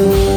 you